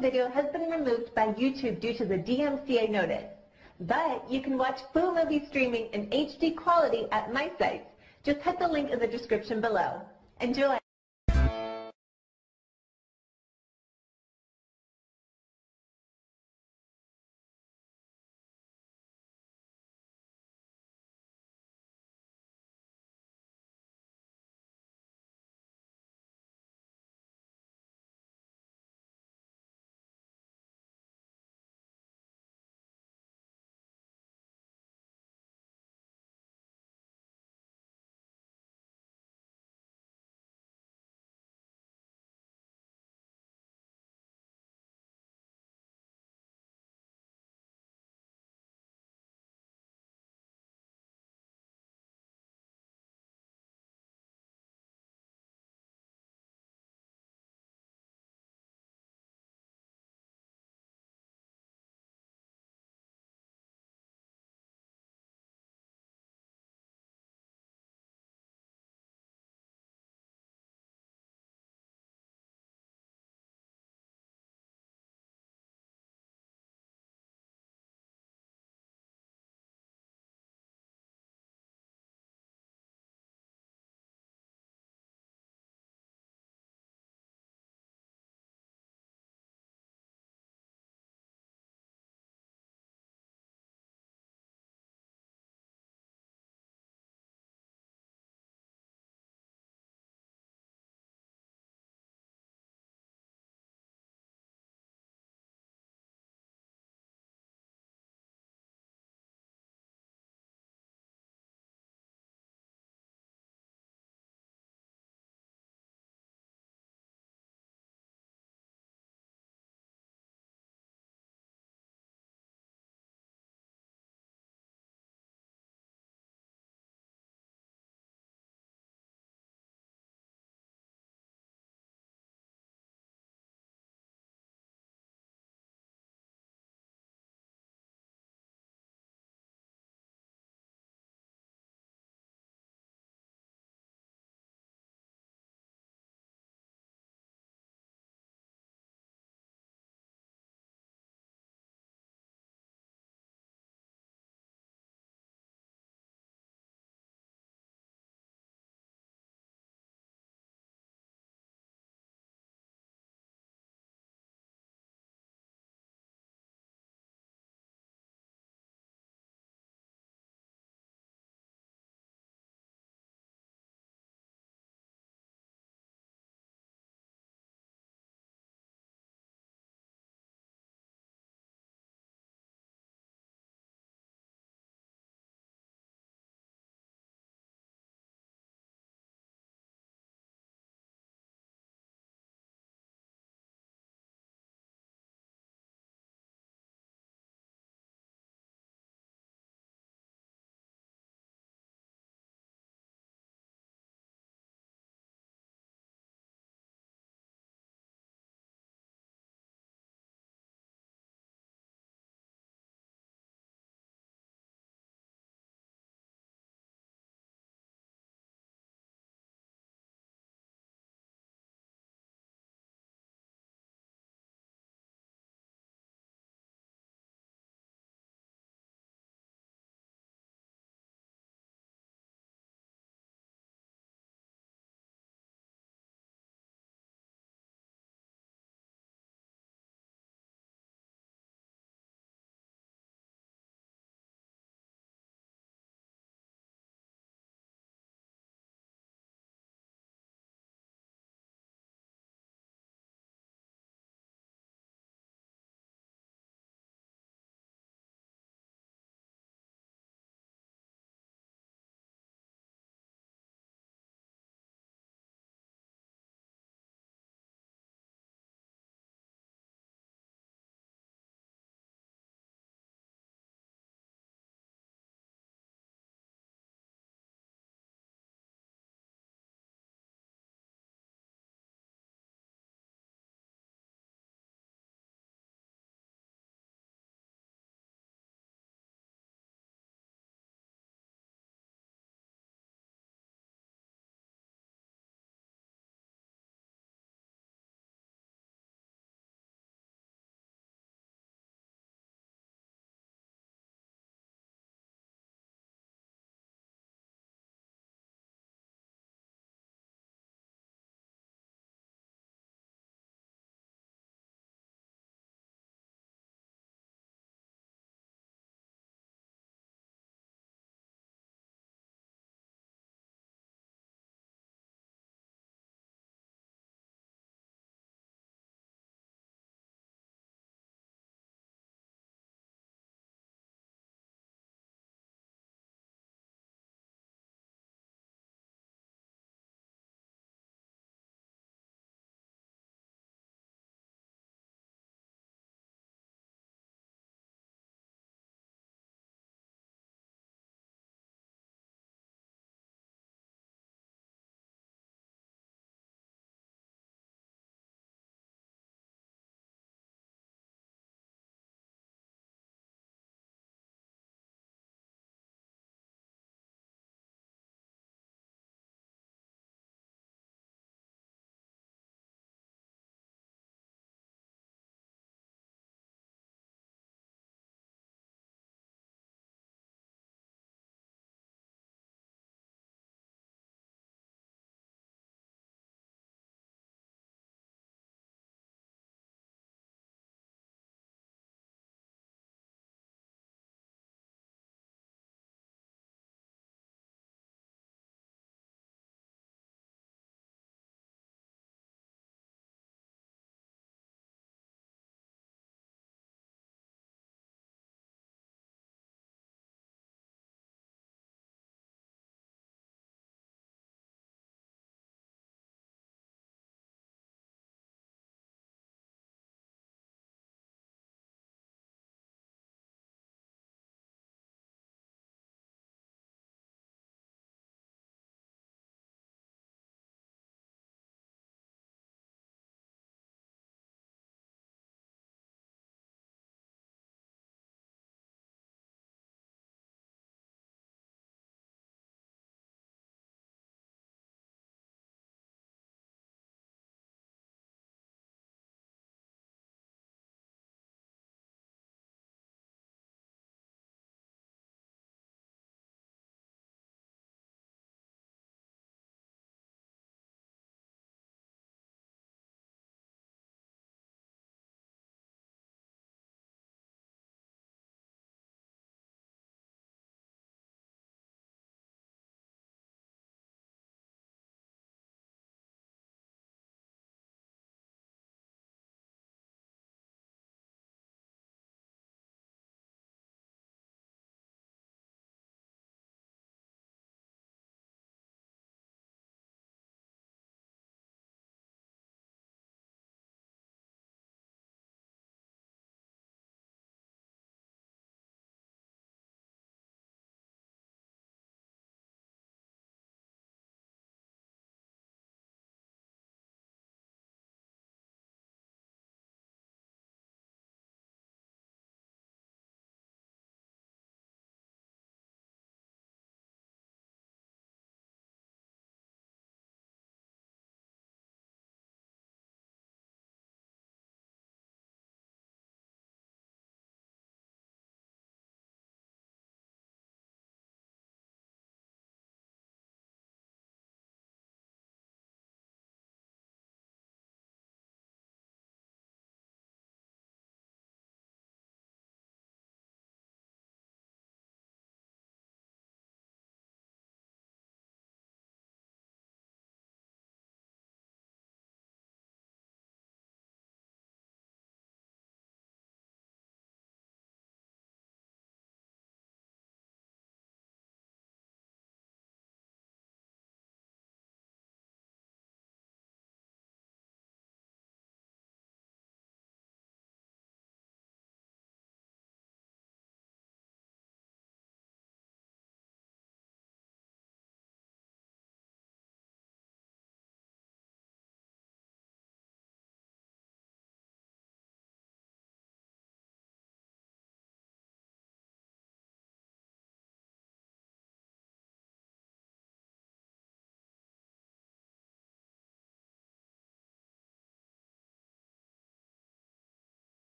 video has been removed by YouTube due to the DMCA notice. But you can watch full movie streaming in HD quality at my site. Just hit the link in the description below. Enjoy!